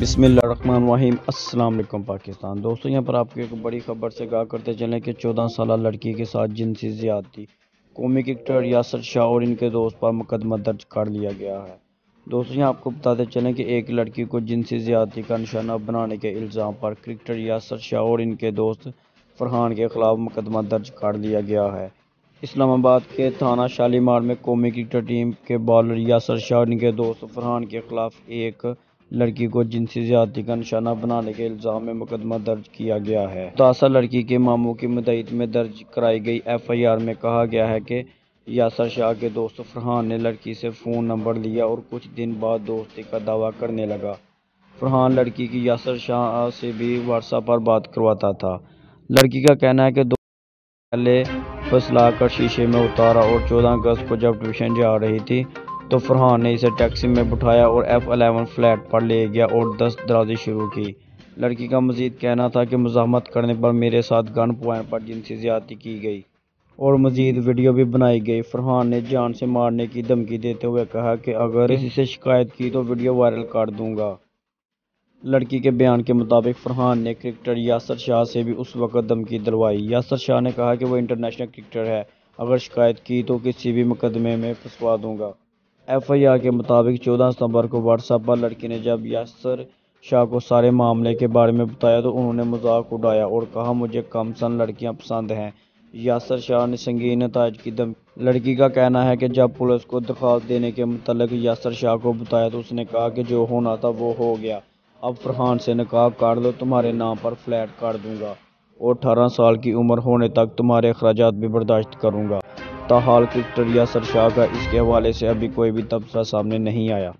بسم اللہ الرحمن الرحیم۔ السلام علیکم پاکستان۔ دوستو، یہاں پر آپ کو ایک بڑی خبر سے گاہ کرتے چلیں کہ چودہ سالہ لڑکی کے ساتھ جنسی زیادتی۔ قومی کرکٹر یاسر شاہ اور ان کے دوست پر مقدمہ درج کر لیا گیا ہے۔ دوستو، یہاں آپ کو بتاتے چلیں کہ ایک لڑکی کو جنسی زیادتی کا نشانہ بنانے کے الزام پر کرکٹر یاسر شاہ اور ان کے دوست فرحان کے خلاف مقدمہ درج کر لیا گیا ہے۔ اسلام آباد کے تھانہ شالیمار میں قومی کرکٹر ٹیم کے بالر یاسر شاہ اور ان کے دوست فرحان کے خلاف ایک لڑکی کو جنسی زیادتی کا نشانہ بنانے کے الزام میں مقدمہ درج کیا گیا ہے۔ متاثرہ لڑکی کے ماموں کی مدعیت میں درج کرائی گئی ایف آئی آر میں کہا گیا ہے کہ یاسر شاہ کے دوست فرحان نے لڑکی سے فون نمبر لیا اور کچھ دن بعد دوستی کا دعویٰ کرنے لگا۔ فرحان لڑکی کی یاسر شاہ سے بھی واٹس ایپ پر بات کرواتا تھا۔ لڑکی کا کہنا ہے کہ دو پہلے پھسلا کر شیشے میں اتارا اور چودہ اگست کو جب ٹیوشن جا رہی تھی تو فرحان نے اسے ٹیکسی میں بٹھایا اور ایف الیون فلیٹ پر لے گیا اور دست درازی شروع کی۔ لڑکی کا مزید کہنا تھا کہ مزاحمت کرنے پر میرے ساتھ گن پوائنٹ پر جنسی زیادتی کی گئی اور مزید ویڈیو بھی بنائی گئی۔ فرحان نے جان سے مارنے کی دھمکی دیتے ہوئے کہا کہ اگر کسی سے شکایت کی تو ویڈیو وائرل کر دوں گا۔ لڑکی کے بیان کے مطابق فرحان نے کرکٹر یاسر شاہ سے بھی اس وقت دھمکی دلوائی۔ یاسر شاہ نے کہا کہ وہ انٹرنیشنل کرکٹر ہے، اگر شکایت کی تو کسی بھی مقدمے میں پھنسوا دوں گا۔ ایف آئی آر کے مطابق چودہ ستمبر کو واٹس ایپ پر لڑکی نے جب یاسر شاہ کو سارے معاملے کے بارے میں بتایا تو انہوں نے مذاق اڑایا اور کہا، مجھے کم سن لڑکیاں پسند ہیں۔ یاسر شاہ نے سنگین نتائج کی دم لڑکی کا کہنا ہے کہ جب پولیس کو درخواست دینے کے متعلق یاسر شاہ کو بتایا تو اس نے کہا کہ جو ہونا تھا وہ ہو گیا۔ اب فرحان سے نکاح کر لو، تمہارے نام پر فلیٹ کر دوں گا اور اٹھارہ سال کی عمر ہونے تک تمہارے اخراجات بھی برداشت کروں گا۔ تاحال کرکٹر یاسر شاہ کا اس کے حوالے سے ابھی کوئی بھی تبصرہ سامنے نہیں آیا۔